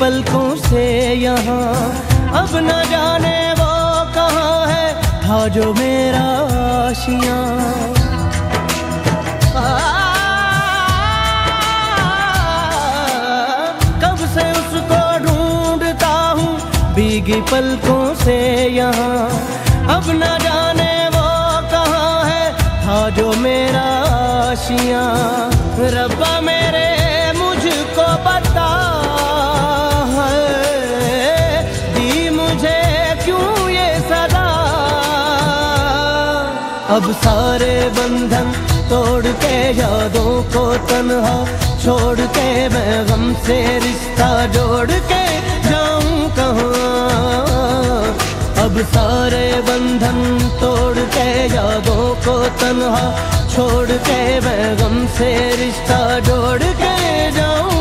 पलकों से यहाँ। अब न जाने वो कहाँ है था जो मेरा आशिया कब से उसको ढूंढता हूँ, भीगी पलकों से यहाँ। अब न जाने वो कहाँ है था जो मेरा आशिया अब सारे बंधन तोड़ के यादों को तन्हा छोड़ के मैं गम से रिश्ता जोड़ के जाऊँ कहाँ? अब सारे बंधन तोड़ के यादों को तन्हा छोड़ के मैं गम से रिश्ता जोड़ के जाऊँ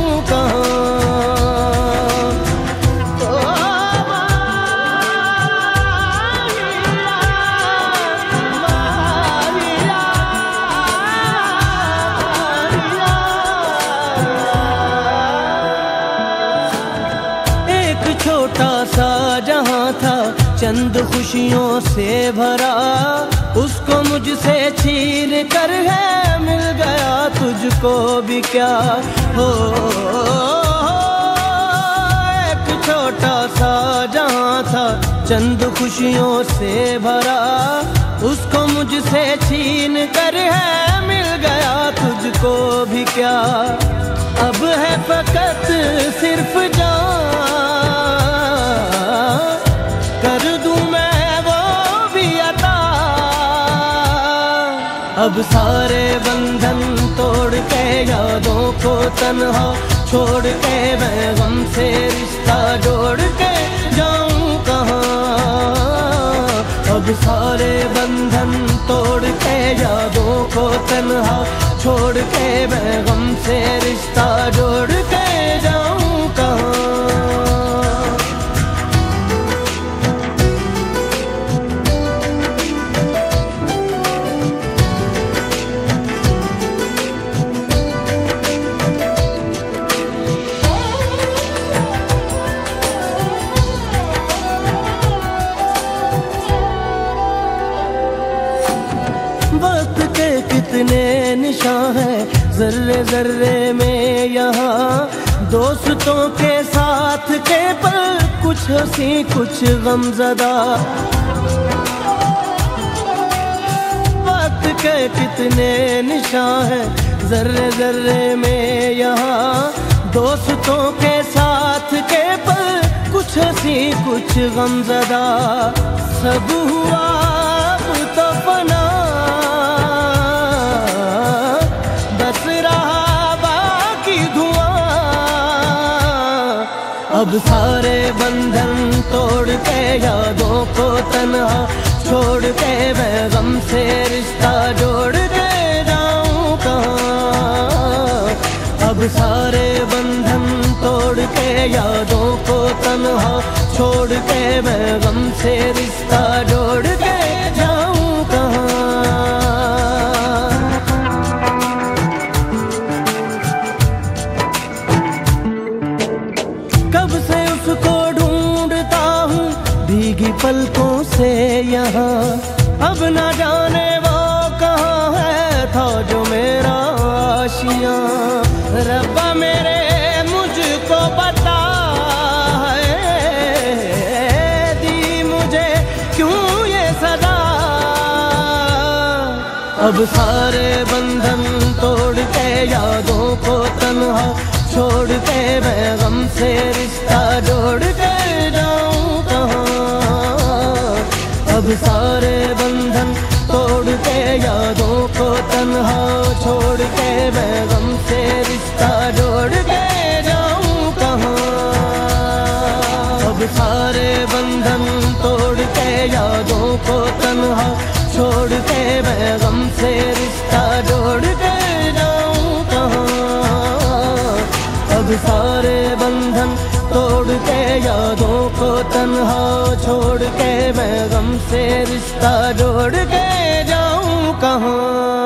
था, चंद खुशियों से भरा। उसको मुझसे छीन कर है, मिल गया तुझको भी क्या? हो, एक छोटा सा जहाँ था, चंद खुशियों से भरा। उसको मुझसे छीन कर है, मिल गया तुझको भी क्या? अब है फकत सिर्फ़ जान। अब सारे बंधन तोड़ के यादों को तन्हा छोड़ के मैं गम से रिश्ता जोड़ के जाऊँ कहाँ? अब सारे बंधन तोड़ के यादों को तन्हा छोड़ के मैं गम से रिश्ता जोड़ के वक्त के कितने निशान हैं। जर्रे जर्रे में यहाँ दोस्तों के साथ के पल कुछ हँसी, कुछ गमजदा वक्त के कितने निशान हैं। जर्रे जर्रे में यहाँ दोस्तों के साथ के पल कुछ हँसी, कुछ गमजदा सब हुआ अब सारे बंधन तोड़ के, यादों को तन्हा छोड़ के, मैं गम से रिश्ता जोड़ के जाऊँ कहाँ? अब सारे बंधन तोड़ के, यादों को तन्हा छोड़ के, मैं गम से रिश्ता जोड़ के जाऊँ भीगी पलकों से यहाँ। अब न जाने वो कहाँ है, था जो मेरा आशिया। रब्बा मेरे, मुझको बता दी मुझे, क्यों ये सदा? अब सारे बंधन सारे बंधन तोड़ के, यादों को तन्हा छोड़ के, मैं गम से रिश्ता जोड़ के जाऊँ कहाँ? अब सारे बंधन तोड़ के, यादों को तन्हा छोड़ के, मैं गम से रिश्ता जोड़ के जाऊँ कहाँ? अब सारे यादों को तन्हा छोड़ के मैं गम से रिश्ता जोड़ के जाऊँ कहाँ?